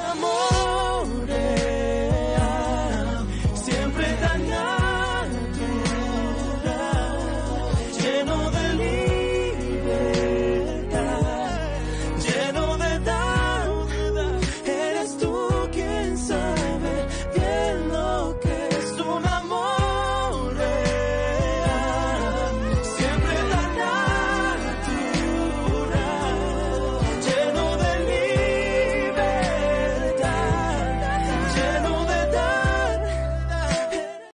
Amor.